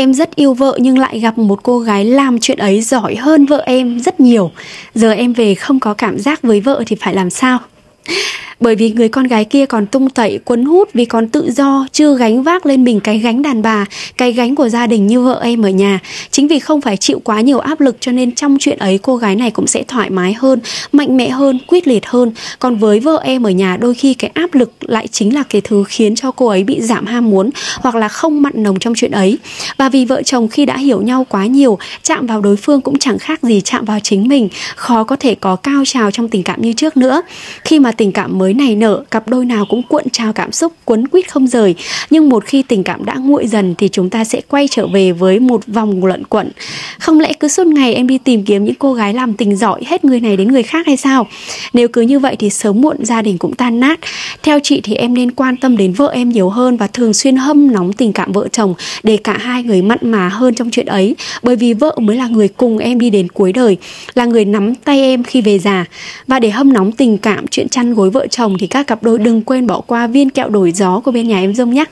Em rất yêu vợ nhưng lại gặp một cô gái làm chuyện ấy giỏi hơn vợ em rất nhiều. Giờ em về không có cảm giác với vợ thì phải làm sao? Bởi vì người con gái kia còn tung tẩy quấn hút vì còn tự do, chưa gánh vác lên mình cái gánh đàn bà, cái gánh của gia đình như vợ em ở nhà. Chính vì không phải chịu quá nhiều áp lực cho nên trong chuyện ấy cô gái này cũng sẽ thoải mái hơn, mạnh mẽ hơn, quyết liệt hơn. Còn với vợ em ở nhà đôi khi cái áp lực lại chính là cái thứ khiến cho cô ấy bị giảm ham muốn hoặc là không mặn nồng trong chuyện ấy. Và vì vợ chồng khi đã hiểu nhau quá nhiều, chạm vào đối phương cũng chẳng khác gì chạm vào chính mình, khó có thể có cao trào trong tình cảm như trước nữa. Khi mà tình cảm mới mới nảy nở, cặp đôi nào cũng cuộn trào cảm xúc quấn quýt không rời. Nhưng một khi tình cảm đã nguội dần thì chúng ta sẽ quay trở về với một vòng luận quẩn. Không lẽ cứ suốt ngày em đi tìm kiếm những cô gái làm tình giỏi hết người này đến người khác hay sao? Nếu cứ như vậy thì sớm muộn gia đình cũng tan nát. Theo chị thì em nên quan tâm đến vợ em nhiều hơn và thường xuyên hâm nóng tình cảm vợ chồng để cả hai người mặn mà hơn trong chuyện ấy. Bởi vì vợ mới là người cùng em đi đến cuối đời, là người nắm tay em khi về già. Và để hâm nóng tình cảm, chuyện chăn gối vợ chồng chồng thì các cặp đôi đừng quên bỏ qua viên kẹo đổi gió của bên nhà em Dung nhé.